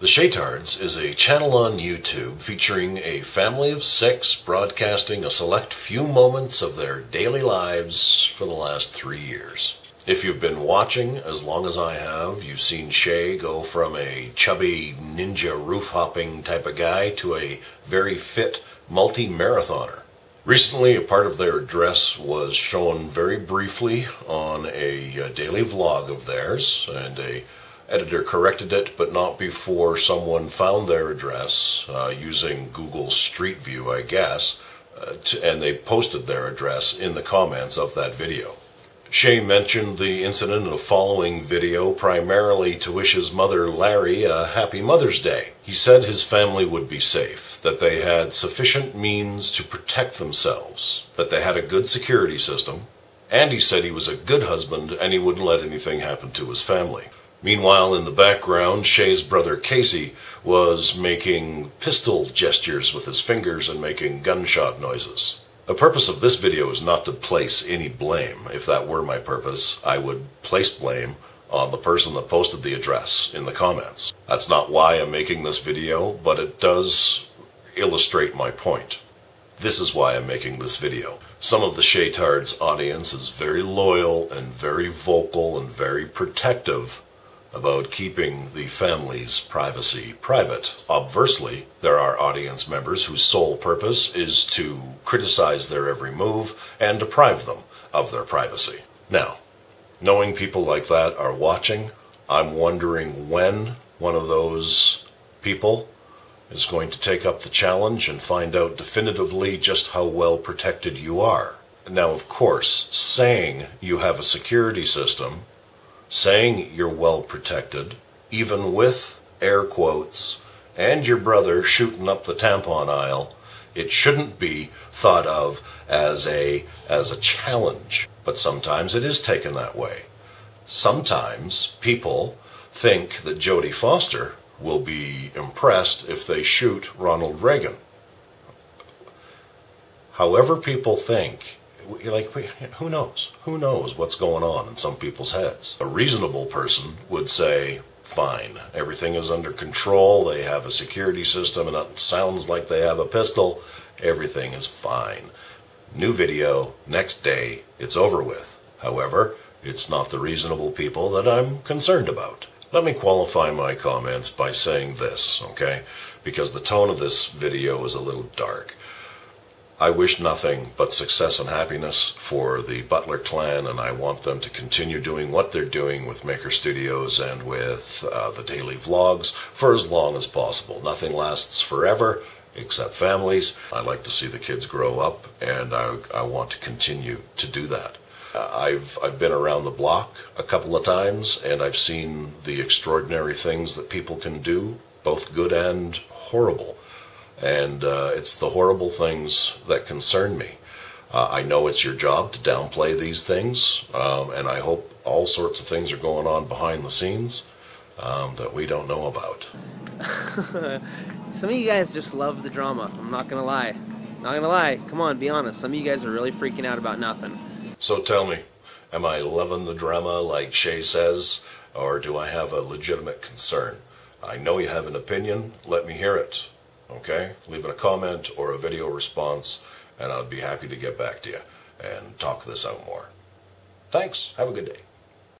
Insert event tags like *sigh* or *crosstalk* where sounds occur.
The Shaytards is a channel on YouTube featuring a family of six broadcasting a select few moments of their daily lives for the last three years. If you've been watching as long as I have, you've seen Shay go from a chubby ninja roof hopping type of guy to a very fit multi marathoner. Recently, a part of their address was shown very briefly on a, uh, daily vlog of theirs, and a editor corrected it, but not before someone found their address uh, using Google Street View, I guess, uh, to, and they posted their address in the comments of that video. Shay mentioned the incident in the following video primarily to wish his mother Larry a happy Mother's Day. He said his family would be safe, that they had sufficient means to protect themselves, that they had a good security system, and he said he was a good husband and he wouldn't let anything happen to his family. Meanwhile, in the background, Shay's brother Casey was making pistol gestures with his fingers and making gunshot noises. The purpose of this video is not to place any blame. If that were my purpose, I would place blame on the person that posted the address in the comments. That's not why I'm making this video, but it does illustrate my point. This is why I'm making this video. Some of the Shaytards audience is very loyal and very vocal and very protective about keeping the family's privacy private. Obversely, there are audience members whose sole purpose is to criticize their every move and deprive them of their privacy. Now, knowing people like that are watching, I'm wondering when one of those people is going to take up the challenge and find out definitively just how well protected you are. Now, of course, saying you have a security system saying you're well protected, even with air quotes, and your brother shooting up the tampon aisle, it shouldn't be thought of as a as a challenge. But sometimes it is taken that way. Sometimes people think that Jodie Foster will be impressed if they shoot Ronald Reagan. However people think, like who knows? Who knows what's going on in some people's heads? A reasonable person would say fine everything is under control they have a security system and it sounds like they have a pistol everything is fine. New video next day it's over with. However it's not the reasonable people that i'm concerned about. Let me qualify my comments by saying this okay? Because the tone of this video is a little dark I wish nothing but success and happiness for the Butler clan, and I want them to continue doing what they're doing with Maker Studios and with uh, the daily vlogs for as long as possible. Nothing lasts forever except families. I like to see the kids grow up, and I, I want to continue to do that. Uh, I've I've been around the block a couple of times, and I've seen the extraordinary things that people can do, both good and horrible. And uh, it's the horrible things that concern me. Uh, I know it's your job to downplay these things, um, and I hope all sorts of things are going on behind the scenes um, that we don't know about. *laughs* Some of you guys just love the drama. I'm not gonna lie. Not gonna lie. Come on, be honest. Some of you guys are really freaking out about nothing. So tell me, am I loving the drama like Shay says, or do I have a legitimate concern? I know you have an opinion. Let me hear it okay? Leave a comment or a video response, and I'd be happy to get back to you and talk this out more. Thanks. Have a good day.